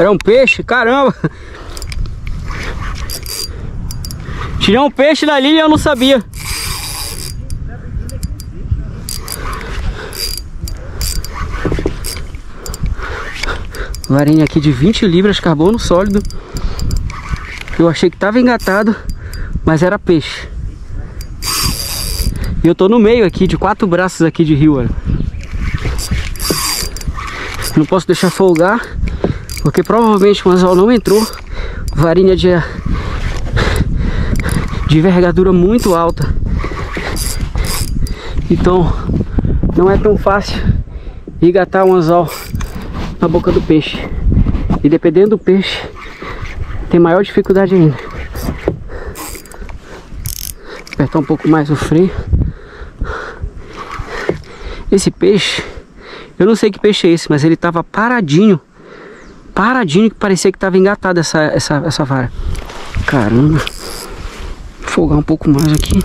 Era um peixe, caramba. Tirei um peixe da linha e eu não sabia. Varinha aqui de 20 libras, carbono sólido. Eu achei que tava engatado, mas era peixe. E eu tô no meio aqui, de quatro braços aqui de rio, olha. Não posso deixar folgar, porque provavelmente o anzol não entrou. Varinha de, de envergadura muito alta. Então, não é tão fácil engatar um anzol na boca do peixe. E dependendo do peixe, tem maior dificuldade ainda. Apertar um pouco mais o freio. Esse peixe, eu não sei que peixe é esse, mas ele tava paradinho. Paradinho que parecia que tava engatado essa, essa, essa vara. Caramba. Vou folgar um pouco mais aqui.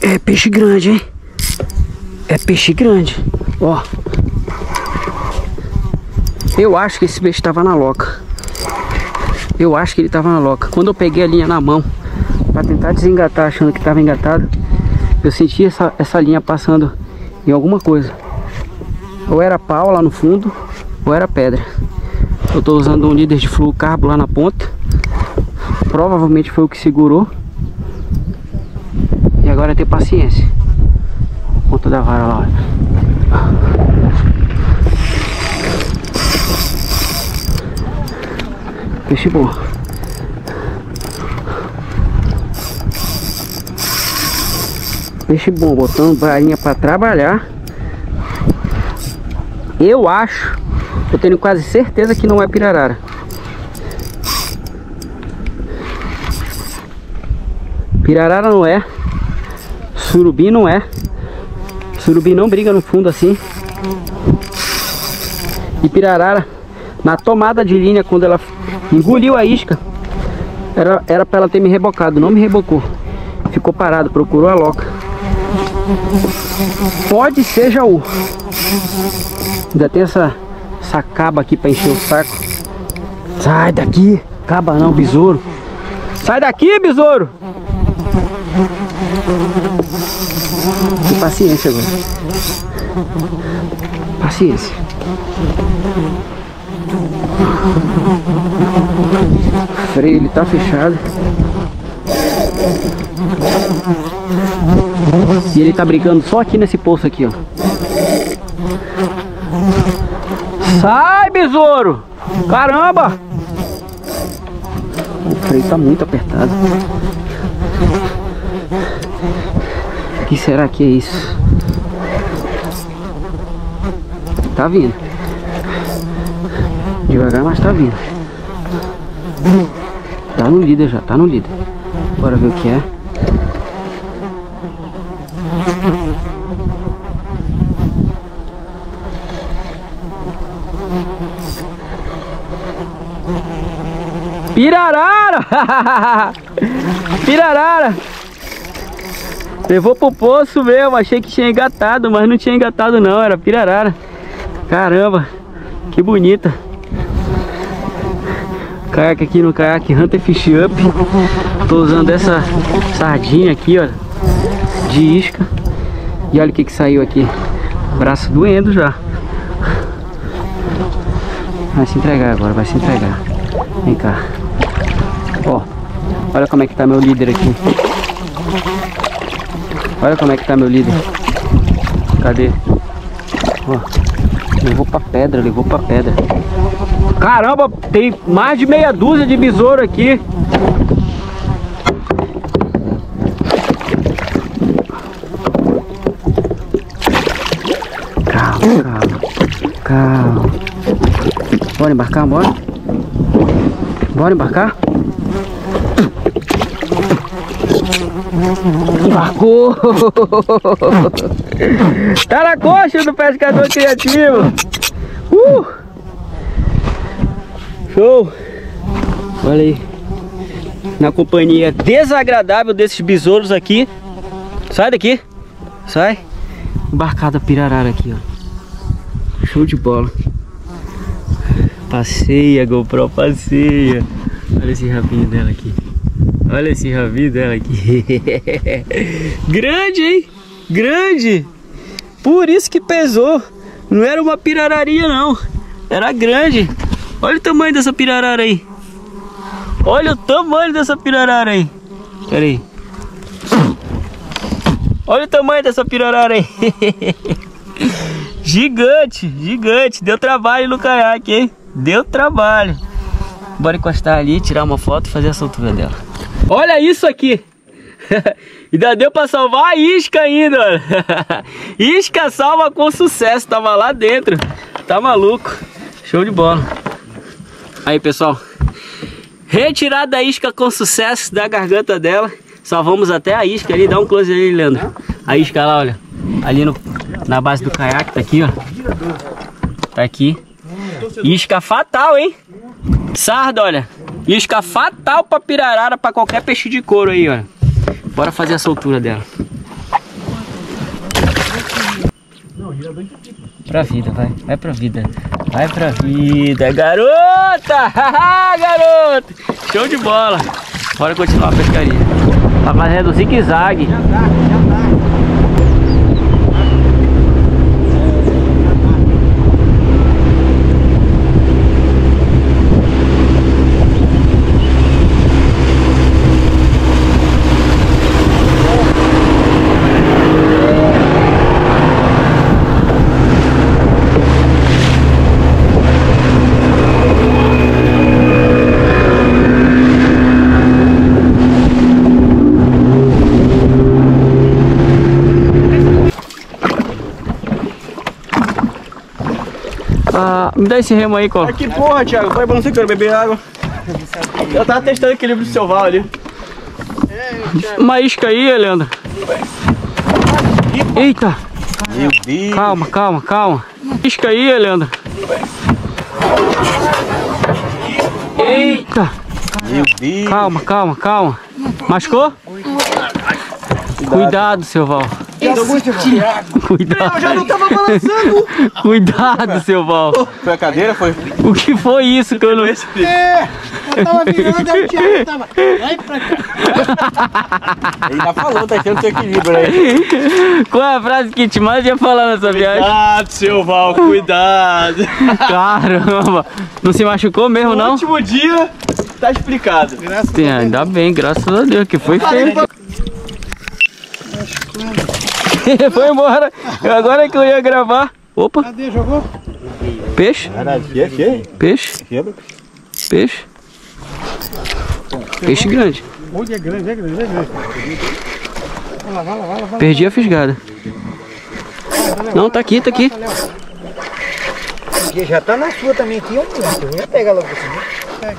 É peixe grande, hein? É peixe grande. Ó. Eu acho que esse peixe estava na loca. Eu acho que ele estava na loca. Quando eu peguei a linha na mão para tentar desengatar, achando que estava engatado, eu senti essa, essa linha passando em alguma coisa. Ou era pau lá no fundo, ou era pedra. Eu estou usando um líder de fluocarbo lá na ponta. Provavelmente foi o que segurou. E agora é ter paciência ponta da vara lá, Peixe bom. Peixe bom, botando varinha para trabalhar. Eu acho, eu tenho quase certeza que não é pirarara. Pirarara não é. Surubim não é. Surubim não briga no fundo assim. E pirarara, na tomada de linha, quando ela engoliu a isca, era, era pra ela ter me rebocado, não me rebocou. Ficou parado, procurou a loca. Pode ser jaú. Ainda tem essa, essa caba aqui pra encher o saco. Sai daqui, caba não, besouro. Sai daqui, besouro! E paciência agora. Paciência. O freio ele tá fechado. E ele tá brincando só aqui nesse poço aqui, ó. Sai, besouro! Caramba! O freio tá muito apertado. O que será que é isso? Tá vindo. Devagar, mas tá vindo. Tá no líder já, tá no líder. Bora ver o que é. Pirarara! Levou pro poço mesmo, achei que tinha engatado, mas não tinha engatado não, era pirarara. Caramba, que bonita. Caiaque aqui no caiaque Hunter Fish Up. Tô usando essa sardinha aqui, ó, de isca. E olha o que que saiu aqui. Braço doendo já. Vai se entregar agora, vai se entregar. Vem cá. Olha como é que tá meu líder aqui. Olha como é que tá meu líder. Cadê? Ó, levou pra pedra, levou pra pedra. Caramba, tem mais de meia dúzia de besouro aqui. Calma, calma, calma. Bora embarcar, bora? Bora embarcar? Embarcou! tá na coxa do pescador criativo! Uh! Show! Olha aí. Na companhia desagradável desses besouros aqui. Sai daqui! Sai! Embarcada pirarara aqui, ó. show de bola. Passeia, GoPro, passeia. Olha esse rabinho dela aqui. Olha esse rabinho dela aqui. Grande, hein? Grande. Por isso que pesou. Não era uma pirararia, não. Era grande. Olha o tamanho dessa pirarara aí. Olha o tamanho dessa pirarara aí. Pera aí. Olha o tamanho dessa pirarara aí. gigante, gigante. Deu trabalho no caiaque, hein? Deu trabalho. Bora encostar ali, tirar uma foto e fazer a soltura dela. Olha isso aqui. ainda deu pra salvar a isca ainda, isca salva com sucesso. Tava lá dentro. Tá maluco. Show de bola. Aí, pessoal. Retirada a isca com sucesso da garganta dela. Salvamos até a isca ali. Dá um close ali, Leandro. A isca lá, olha. Ali no, na base do caiaque. Tá aqui, ó. Tá aqui. Isca fatal, hein? Sarda, olha. Isca fatal pra pirarara, pra qualquer peixe de couro aí, olha. Bora fazer a soltura dela. Pra vida, vai. Vai pra vida. Vai pra vida. Garota! Garota! Show de bola. Bora continuar a pescaria. Tá fazendo zigue-zague. Me dá esse remo aí, Colo. Que porra, Thiago. Vai balançando que eu quero beber água. Eu tava testando o equilíbrio do seu val ali. Uma isca aí, Leandro. Eita. Meu Deus. Calma, calma, calma. Isca aí, Leandro. Eita. Meu Deus. Calma, calma, calma. Machucou? Cuidado, seu Val. Cuidado. Eu já não tava balançando. Cuidado, seu Val. Foi a cadeira? Foi? O que foi isso que eu não... É, eu tava virando, aí o Thiago tava. Vai pra cá. Ele já falou, tá tendo seu equilíbrio aí. Qual é a frase que te mais ia falar nessa viagem? Cuidado, seu Val, cuidado. Caramba. Não se machucou mesmo, não? último dia, tá explicado. Tem, ainda bem, graças a Deus, que foi feio. foi embora. Agora que eu ia gravar. Opa, Cadê? Jogou? peixe, peixe, peixe. Peixe grande. Olha, é grande, é grande, é grande. Vai lá, vai lá, vai lá. vai Perdi a fisgada. Não, tá aqui, tá aqui. Já tá na sua também aqui, ó. Ia pegar logo você.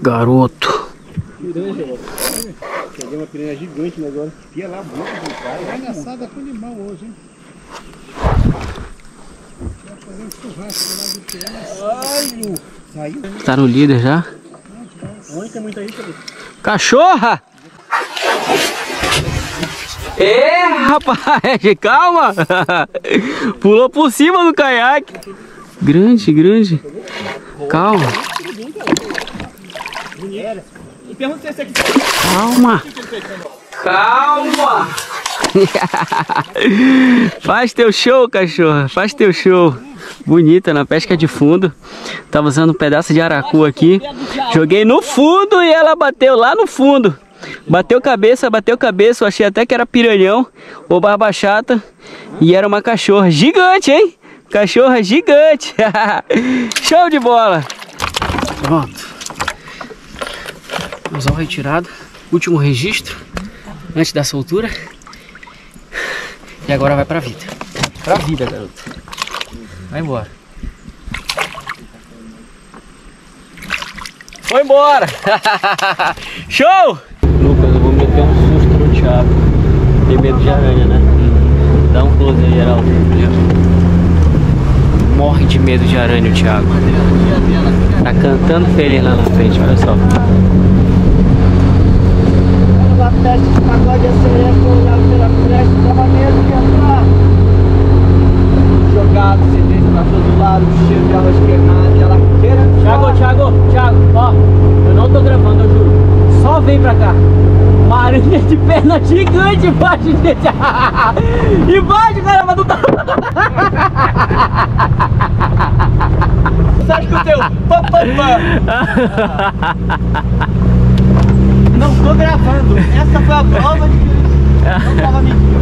Garoto. Peguei uma piranha gigante né, agora. Pia lá, boca do cara. Carne assada com limão hoje, hein? Vai fazer um churrasco lá do piano. Saiu? Tá no líder já. Onde tem muita isca? Cachorra! É, rapaz, calma! Pulou por cima do caiaque. Grande, grande. Calma, E pergunta se aqui calma. Calma! Faz teu show, cachorra. Faz teu show. Bonita na pesca de fundo. Tava usando um pedaço de aracu aqui. Joguei no fundo e ela bateu lá no fundo. Bateu cabeça, bateu cabeça. Eu achei até que era piranhão ou barba chata. E era uma cachorra gigante, hein? Cachorra gigante. Show de bola. Pronto. Anzol retirado. Último registro. Antes da soltura. E agora vai pra vida. Pra vida, garoto. Vai embora. Foi embora! Show! Lucas, eu vou meter um susto no Thiago. Tem medo de aranha, né? Dá um close aí, Geraldo. Morre de medo de aranha o Thiago. Tá cantando feliz lá na frente, olha só teste de pagode acelerando é olhar pela frente, tava medo de entrar. Jogado, cilindro pra tá todo lado, o cheiro dela esquernado, ela queira. Tiago, Tiago, Tiago, ó, eu não tô gravando, eu juro. Só vem pra cá. Marinha de perna gigante embaixo de. embaixo, caramba, não tá. Sai com o teu. Pá. Não tô gravando. Essa foi a prova de que não tava mentindo.